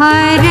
हर